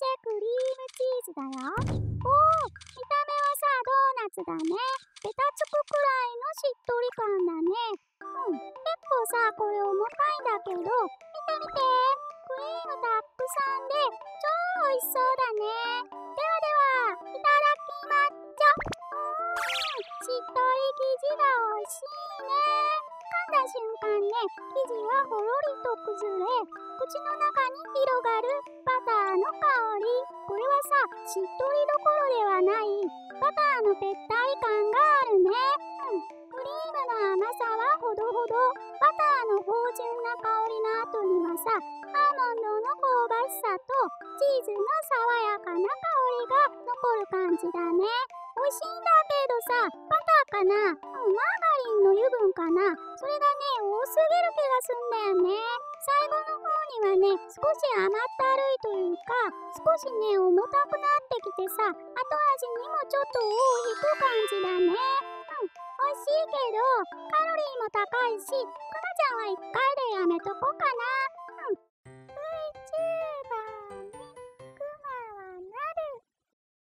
シェクリームチーズだよ。おー、見た目はさ、ドーナツだね。ベタつくくらいのしっとり感だね。うん、結構さ、これ重たいんだけど、見て見て。クリームたくさんで、超美味しそうだね。ではでは、いただきまっちゃ。うーん、しっとり生地が美味しいね。噛んだ瞬間ね、生地はほろりと崩れ、口の中に広がるの香り。これはさ、しっとりどころではないバターのべったり感があるね。うん。クリームの甘さはほどほど、バターの芳醇な香りの後にはさ、アーモンドの香ばしさとチーズの爽やかな香りが残る感じだね。美味しいんだけどさ、バターかな？うん、マーガリンの油分かな？それがね、多すぎる気がすんだよね。最後の方にはね、少し甘ったるいというか、少しね、重たくなってきてさ、後味にもちょっと尾を引く感じだね。うん、美味しいけど、カロリーも高いし、くまちゃんは1回でやめとこうかな。